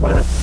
Bye.